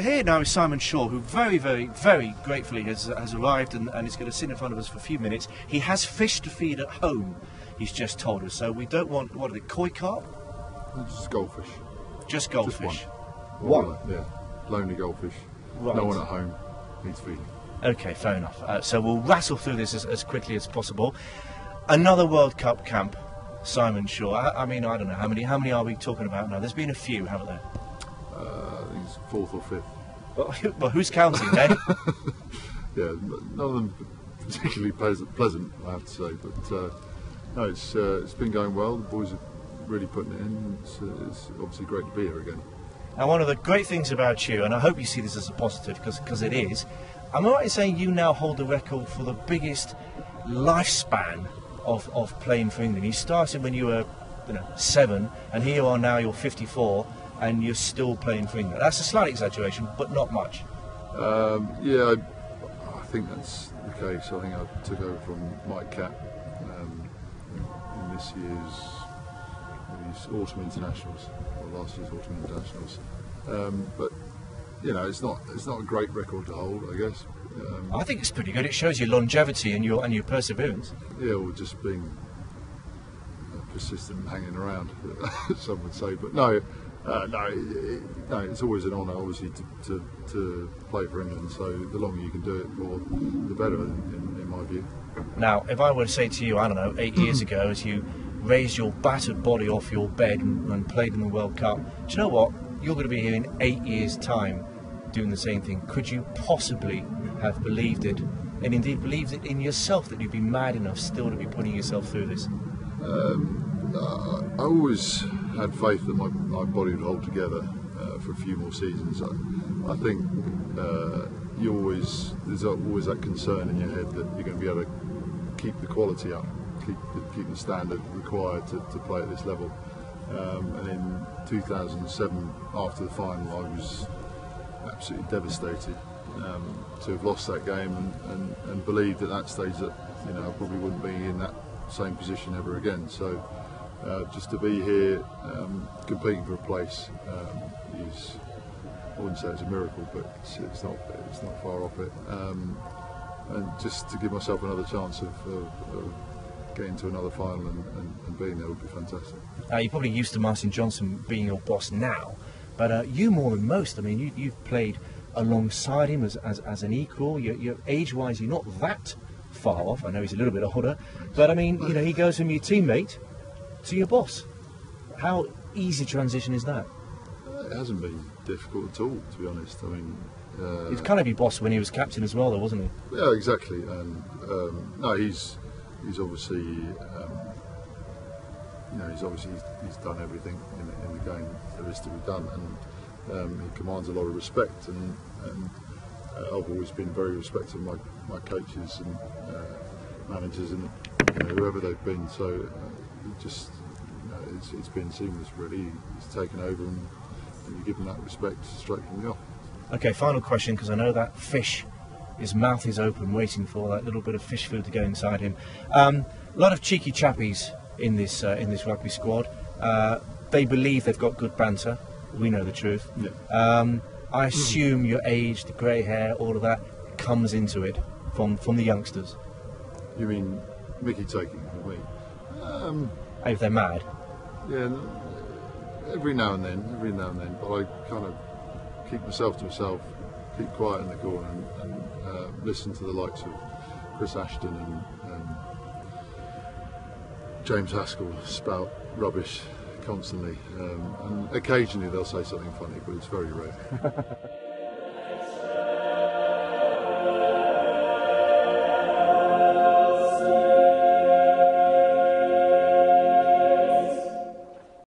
we're here now with Simon Shaw, who very, very, very gratefully has, has arrived and, and is going to sit in front of us for a few minutes. He has fish to feed at home, he's just told us. So we don't want, what are they, koi carp? Just goldfish. Just goldfish. One. One. Yeah. Lonely goldfish. Right. No one at home needs feeding. Okay, fair enough. Uh, so we'll rattle through this as, as quickly as possible. Another World Cup camp, Simon Shaw. I, I mean, I don't know how many. How many are we talking about now? There's been a few, haven't there? Uh, I think it's fourth or fifth. Well, well who's counting, eh? Yeah, none of them particularly pleasant, pleasant I have to say. But uh, no, it's uh, it's been going well. The boys are really putting it in. It's, uh, it's obviously great to be here again. And one of the great things about you, and I hope you see this as a positive because it is, am I right in saying you now hold the record for the biggest lifespan of, of playing for England? You started when you were you know, seven, and here you are now, you're 54, and you're still playing for England. That's a slight exaggeration, but not much. Um, yeah, I, I think that's the case. I think I took over from Mike Catt um, in this year's these autumn internationals, or last year's autumn internationals. Um, but you know, it's not it's not a great record to hold, I guess. Um, I think it's pretty good. It shows your longevity and your and your perseverance. yeah, or just being persistent and hanging around, some would say. But no, uh, no, it, no, it's always an honour, obviously, to, to, to play for England. So the longer you can do it for, the better, in, in my view. Now, if I were to say to you, I don't know, eight years ago, as you raised your battered body off your bed and, and played in the World Cup, do you know what? You're going to be here in eight years' time doing the same thing. Could you possibly have believed it, and indeed believed it in yourself that you'd be mad enough still to be putting yourself through this? Uh, I always had faith that my, my body would hold together uh, for a few more seasons. I, I think uh, you always there's always that concern in your head that you're going to be able to keep the quality up, keep the, keep the standard required to, to play at this level. Um, and in 2007, after the final, I was absolutely devastated um, to have lost that game and, and, and believed at that stage that you know I probably wouldn't be in that same position ever again. So uh, just to be here um, competing for a place um, is I wouldn't say it's a miracle, but it's, it's not it's not far off it. Um, and just to give myself another chance of, of, of getting to another final and, and, and being there would be fantastic. Uh, you're probably used to Martin Johnson being your boss now, but uh, you more than most. I mean, you, you've played alongside him as, as, as an equal. You're, you're age-wise, you're not that far off. I know he's a little bit older, but I mean, you know, he goes from your teammate to your boss. How easy transition is that? It hasn't been difficult at all, to be honest. I mean, uh, He was kind of your boss when he was captain as well, though, wasn't he? Yeah, exactly. And um, no, he's he's obviously um, you know he's obviously he's done everything in, in the game there is to be done, and um, he commands a lot of respect. And, and uh, I've always been very respectful of my, my coaches and uh, managers and you know, whoever they've been. So uh, it just you know, it's, it's been seamless really. He's taken over and, and you give him that respect straight from the off. Okay, final question, because I know that fish, his mouth is open, waiting for that little bit of fish food to go inside him. Um, a lot of cheeky chappies in this uh, in this rugby squad. Uh, they believe they've got good banter. We know the truth. Yeah. Um, I assume your age, the grey hair, all of that comes into it from from the youngsters. You mean Mickey taking me? Um, If they're mad. Yeah, every now and then, every now and then, but I kind of keep myself to myself, keep quiet in the corner, and, and uh, listen to the likes of Chris Ashton and um, James Haskell spout rubbish constantly, um, and occasionally they'll say something funny, but it's very rare.